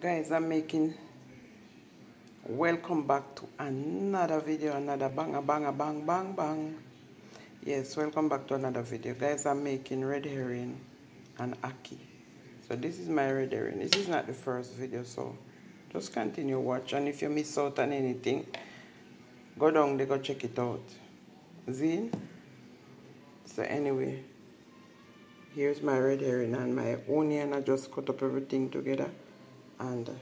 guys i'm making welcome back to another video another banger banger bang bang bang yes welcome back to another video. Guys i'm making red herring and ackee. So this is my red herring. This is not the first video so just continue watch. And if you miss out on anything go down there go check it out. Zine so anyway here's my red herring and my onion. I just cut up everything together and uh,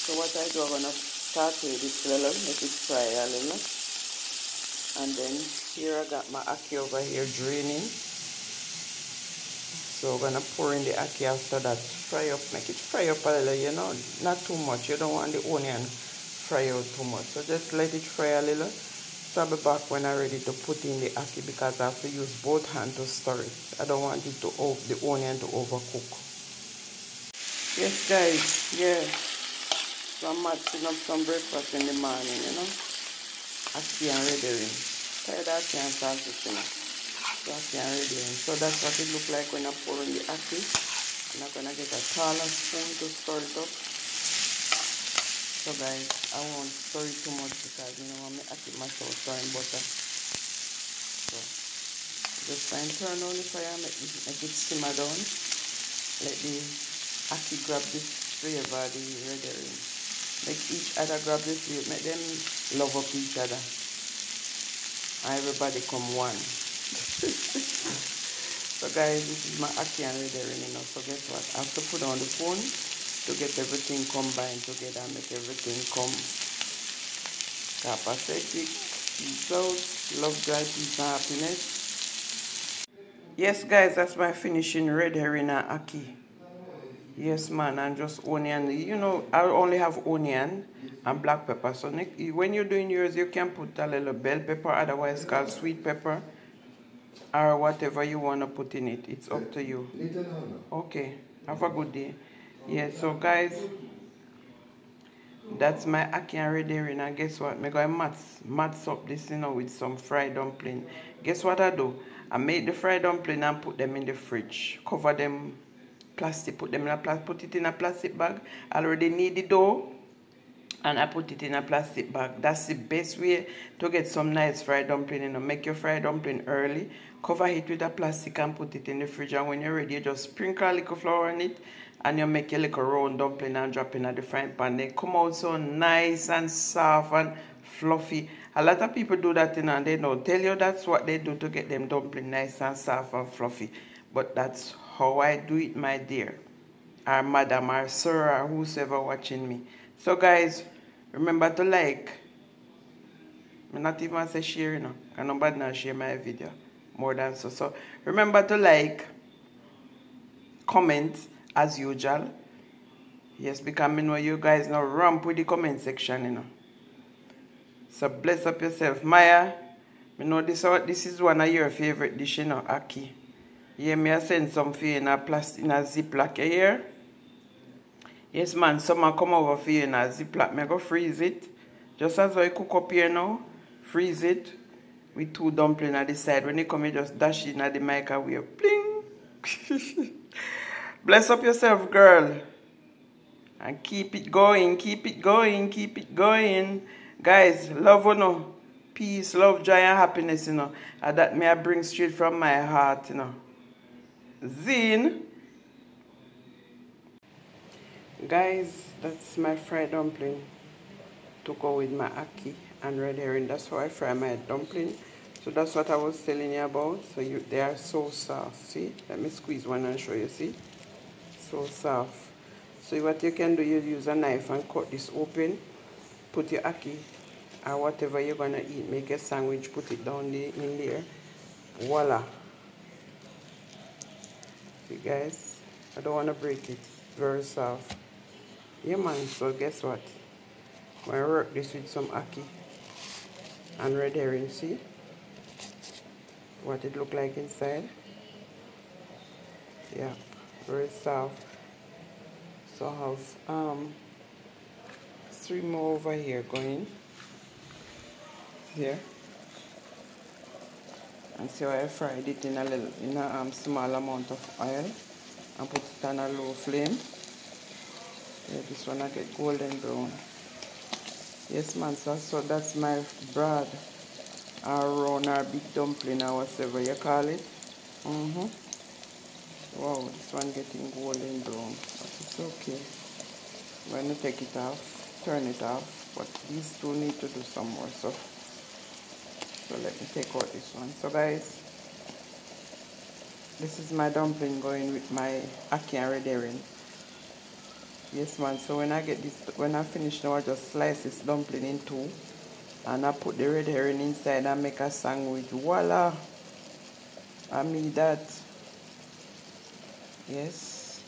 so what I do I'm gonna start with this little make it fry a little and then here I got my ackee over here draining so we're gonna pour in the ackee after that. Fry up, make it fry up a little, you know, not too much. You don't want the onion fry out too much. So just let it fry a little. So I'll be back when I'm ready to put in the ackee because I have to use both hands to stir it. I don't want it to the onion to overcook. Yes guys, yeah. So I'm matching up some breakfast in the morning, you know. Ackee and herring. Tired ackee and sausage, you know so that's what it look like when I pour in the ackee I'm not gonna get a taller spoon to stir it up. So guys I won't stir it too much because you know I'm ackee myself stirring butter. So just try and turn on the fire make, make it simmer down. Let the ackee grab the flavor the red herring make each other grab the flavor make them love up each other. And everybody come one so guys, this is my ackee and you know. So guess what? I have to put on the phone to get everything combined together and make everything come capacitic, peace out, love, joy, peace and happiness. Yes guys, that's my finishing red herring and ackee. Yes man, and just onion. You know, I only have onion and black pepper. So when you're doing yours, you can put a little bell pepper, otherwise called sweet pepper or whatever you want to put in it. It's up to you. Okay. Have a good day. Yeah, so guys, that's my ackee and red herring. And guess what? I'm going to mats, mats up this, you know, with some fried dumpling. Guess what I do? I make the fried dumpling and put them in the fridge. Cover them plastic, put them in a plastic, put it in a plastic bag. I already need the dough and I put it in a plastic bag. That's the best way to get some nice fried dumpling. You know, make your fried dumpling early, cover it with a plastic and put it in the fridge. And when you're ready, you just sprinkle a little flour on it and you make a little round dumpling and drop in at the frying pan. They come out so nice and soft and fluffy. A lot of people do that know, and they don't tell you that's what they do to get them dumpling nice and soft and fluffy. But that's how I do it, my dear. Or madam or sir or whosoever watching me. So guys, remember to like. I'm not even say share, you know. Because nobody not share my video more than so. So remember to like, comment as usual. Yes, because I know you guys now ramp with the comment section, you know. So bless up yourself. Maya, I know this, this is one of your favorite dishes, you know, ackee. Yeah, me I send some in a plastic, in a ziplock here. Yes, man, someone come over for you in a ziplock. Me go freeze it. Just as I cook up here now, freeze it with two dumplings at the side. When they come, you just dash in the microwave. Bling! Bless up yourself, girl. And keep it going, keep it going, keep it going. Guys, love you know. Peace, love, joy, and happiness, you know. And that may I bring straight from my heart, you know. Zine. Guys, that's my fried dumpling to go with my ackee and red herring. That's how I fry my dumpling. So that's what I was telling you about. So you, they are so soft. See? Let me squeeze one and show you. See? So soft. So what you can do, you use a knife and cut this open. Put your ackee or whatever you're to eat. Make a sandwich. Put it down there, in there. Voila. See guys? I don't want to break it. Very soft. Yeah man, so guess what? To work this with some ackee and red herring, see? What it look like inside. Yeah, very soft. so I have um, three more over here going here and so I fried it in a little in a um, small amount of oil and put it on a low flame yeah, this one I get golden brown. Yes man so, so that's my bread or round or big dumpling or whatever you call it. Mm-hmm. Wow this one getting golden brown. But it's okay. When you take it off turn it off. But these two need to do some more so. So let me take out this one. So guys this is my dumpling going with my ackee and yes man. So when I get this when I finish now I just slice this dumpling in two and I put the red herring inside and make a sandwich. Voila! I mean that. Yes.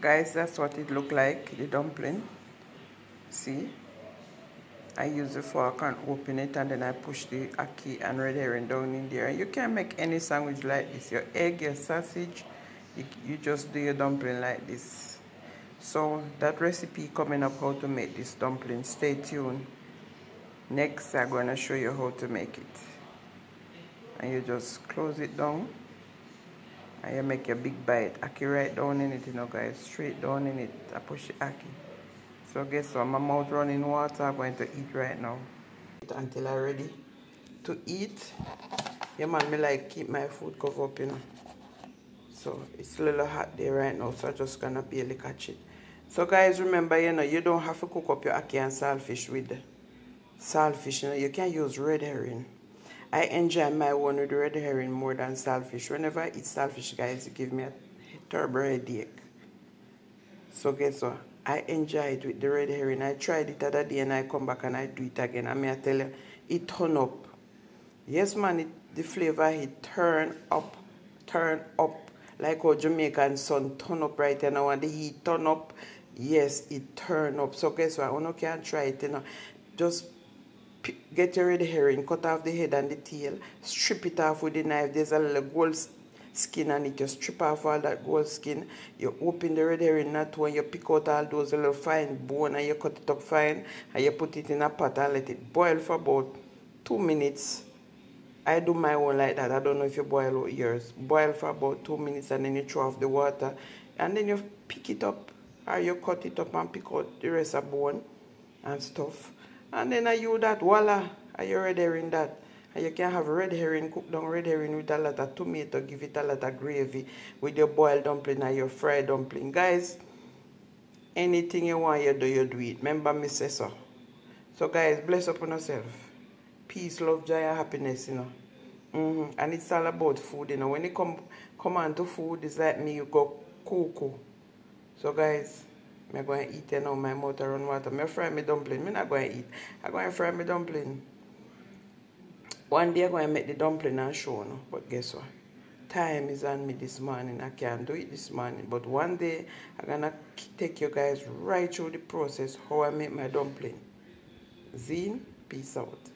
Guys that's what it looked like the dumpling. See? I use a fork and open it and then I push the ackee and red herring down in there. You can make any sandwich like this. Your egg, your sausage, you, you just do your dumpling like this. So that recipe coming up how to make this dumpling. Stay tuned. Next I'm going to show you how to make it. And you just close it down. And you make your big bite. Ackee right down in it, you know guys. Straight down in it. I push the ackee. So guess what? My mouth running water. I'm going to eat right now. Until I'm ready to eat. Yeah man, me like keep my food cover up, you know. So it's a little hot there right now, so I'm just gonna barely catch it. So guys, remember, you know, you don't have to cook up your ackee and saltfish with saltfish. You know, you can use red herring. I enjoy my one with red herring more than saltfish. Whenever I eat saltfish, guys, it give me a terrible headache. So guess what? I enjoy it with the red herring. I tried it the other day and I come back and I do it again. I mean, I tell you, it turn up. Yes, man, it, the flavor, it turn up, turn up. Like how Jamaican sun turn up right now and the heat turn up. Yes, it turn up. So guess what? You can try it, you know. Just get your red herring, cut off the head and the tail, strip it off with the knife. There's a little gold skin and it. You strip off all that gold skin. You open the red herring nut when you pick out all those little fine bone and you cut it up fine and you put it in a pot and let it boil for about two minutes. I do my own like that. I don't know if you boil yours. Boil for about two minutes and then you throw off the water and then you pick it up or you cut it up and pick out the rest of bone and stuff. And then I use that, voila, are you red herring that? And you can have red herring, cook down red herring with a lot of tomato, give it a lot of gravy with your boiled dumpling or your fried dumpling. Guys, anything you want you do, you do it. Remember me say so. So guys, bless up on yourself. Peace, love, joy, and happiness, you know. Mm -hmm. And it's all about food, you know. When you come come on to food, it's like me, you go cocoa. So guys, I'm going to eat you know, my mouth run water. I'm fry my dumpling. I'm not going to eat. I'm going to fry my dumpling. One day I'm going to make the dumpling and show you. Know? But guess what? Time is on me this morning. I can't do it this morning. But one day I'm going to take you guys right through the process how I make my dumpling. Zine, peace out.